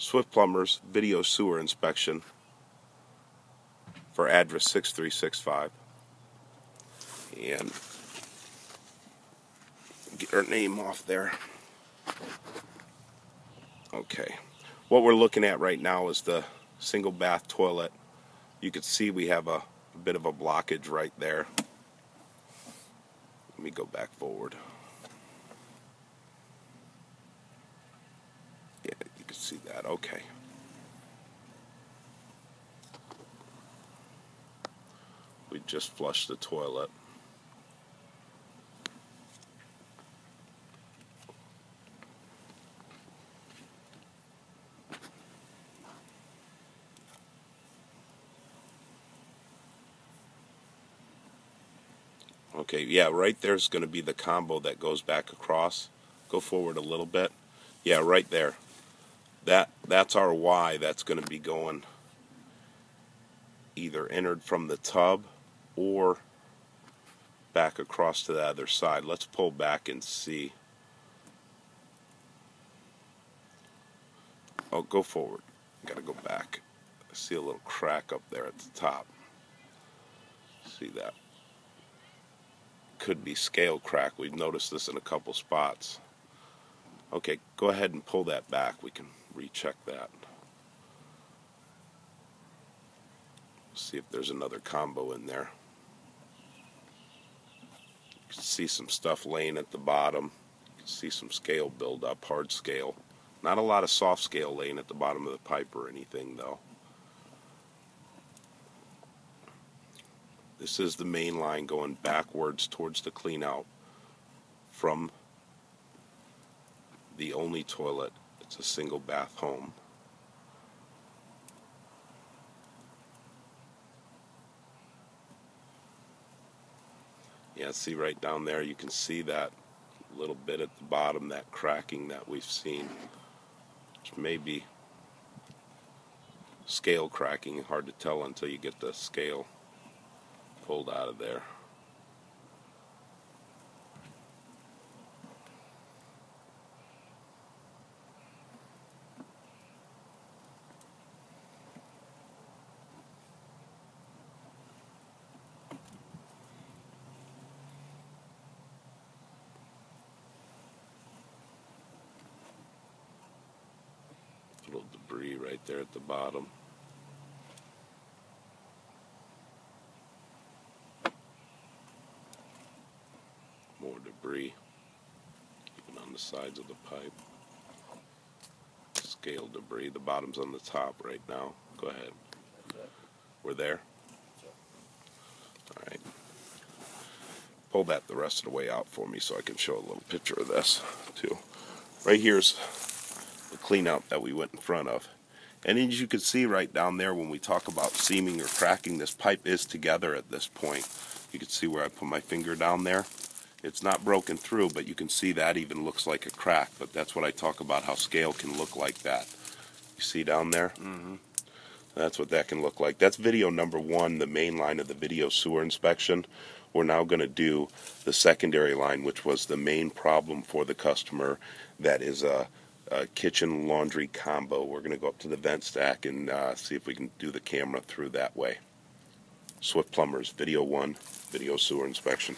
Swift Plumbers video sewer inspection for address 6365. And get our name off there. Okay. What we're looking at right now is the single bath toilet. You can see we have a, a bit of a blockage right there. Let me go back forward. Yeah, you can see that. Okay. We just flushed the toilet. Okay, yeah, right there's going to be the combo that goes back across. Go forward a little bit. Yeah, right there. That that's our Y that's going to be going either entered from the tub or back across to the other side. Let's pull back and see. Oh, go forward. Got to go back. I see a little crack up there at the top. See that? Could be scale crack. We've noticed this in a couple spots. Okay, go ahead and pull that back. We can recheck that. See if there's another combo in there. You can see some stuff laying at the bottom. You can see some scale build up, hard scale. Not a lot of soft scale laying at the bottom of the pipe or anything though. This is the main line going backwards towards the clean out from the only toilet. It's a single bath home. Yeah, see right down there, you can see that little bit at the bottom, that cracking that we've seen, which may be scale cracking, hard to tell until you get the scale pulled out of there. Little debris right there at the bottom. More debris, even on the sides of the pipe. Scale debris. The bottom's on the top right now. Go ahead. We're there? Alright. Pull that the rest of the way out for me so I can show a little picture of this, too. Right here's the clean out that we went in front of. And as you can see right down there when we talk about seaming or cracking, this pipe is together at this point. You can see where I put my finger down there. It's not broken through, but you can see that even looks like a crack. But that's what I talk about, how scale can look like that. You see down there? Mm-hmm. That's what that can look like. That's video number one, the main line of the video sewer inspection. We're now going to do the secondary line, which was the main problem for the customer. That is a, a kitchen laundry combo. We're going to go up to the vent stack and uh, see if we can do the camera through that way. Swift Plumbers, video one, video sewer inspection.